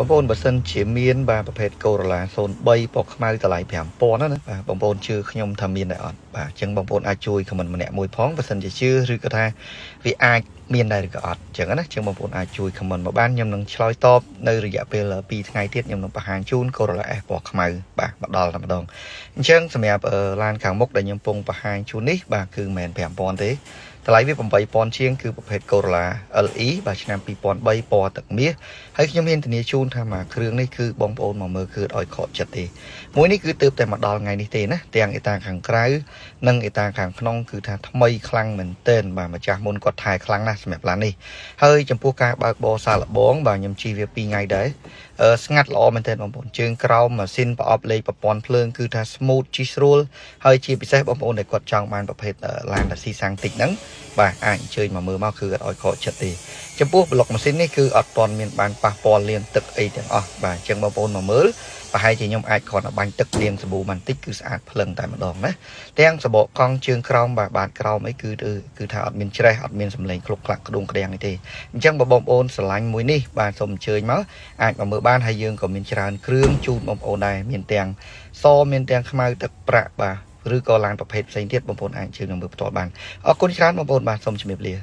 បងប្អូនបើសិនជាមានបាទប្រភេទ Corolla 03ពណ៌ខ្មៅតម្លៃ5000ណាណាបាទបងប្អូនជឿខ្ញុំថាមានដែរអត់បាទអញ្ចឹងបងប្អូនអាចជួយ comment ម្នាក់មួយផងបើសិនជាជឿឬក៏ថាវាអាចមានដែរឬក៏អត់អញ្ចឹងណាអញ្ចឹងបងប្អូនអាចជួយ comment មកបានខ្ញុំនឹងឆ្លើយតបនៅរយៈពេល2ថ្ងៃទៀតខ្ញុំនឹងបង្ហាញជូន Corolla S ពណ៌ខ្មៅបាទមកដល់តែម្ដងអញ្ចឹងសម្រាប់ឡានខាងមុខដែលខ្ញុំពងបង្ហាញជូននេះបាទគឺមិនមែន5000ទេតម្លៃវា8000ជាងគឺប្រភេទ Corolla LE បាទឆ្នាំ2003ពណ៌ទឹកមាសហើយខ្ញុំមានធានាជូនថាមកគ្រឿងនេះគឺបងប្អូនមកមើលគឺឲ្យខកចិត្តទេមួយនេះគឺទើបតែមកដល់ថ្ងៃនេះទេណាទាំងអេតាខាងក្រៅនិងអេតាខាងក្នុងគឺថាថ្មីខ្លាំងមែនទែនបាទម្ចាស់មុនគាត់ថែខ្លាំងណាស់សម្រាប់ឡាននេះហើយចំពោះការបើកបរសាឡបង បាទខ្ញុំជិះវា2ថ្ងៃដែរស្ងាត់ល្អមែនទែនបងប្អូនជើងក្រោមម៉ាស៊ីនប្រអប់លេខប្រព័ន្ធភ្លើងគឺថា smooth ជិះស្រួលហើយជាពិសេសបងប្អូនដែលគាត់ចង់បានប្រភេទឡានតាស៊ីសាំងតិចហ្នឹងបាទអាចអញ្ជើញមកមើលមកគឺអត់ឲ្យខកចិត្តទេ ចំពោះប្លុកម៉ាស៊ីននេះគឺអត់ទាន់មានបានប៉ះពាល់លានទឹកអីទាំងអស់បាទអញ្ចឹងបងប្អូនមកមើលប្រហែលជាខ្ញុំអាចគ្រាន់តែបាញ់ទឹកលាងសាប៊ូបន្តិចគឺស្អាតភ្លឹងតែម្ដងណាទាំងសបកកង់ជើងក្រោមបាទបាតក្រោមអីគឺគឺថាអត់មានច្រេះអត់មានសម្លេងក្លុកក្លាក់ក្ដួងក្ដៀងនេះទេអញ្ចឹងបងប្អូនស្រឡាញ់មួយនេះបាទសូមអញ្ជើញមកអាចមកមើលបានហើយយើងក៏មានច្រើនគ្រឿងជូនបងប្អូនដែរមានទាំងសមានទាំងខ្មៅទឹកប្រាក់បាទឬក៏ឡានប្រភេទផ្សេងទៀតបងប្អូនអាចជើញមកមើលផ្ទាល់បានអរគុណច្រើនបងប្អូនបាទសូមជម្រាបលា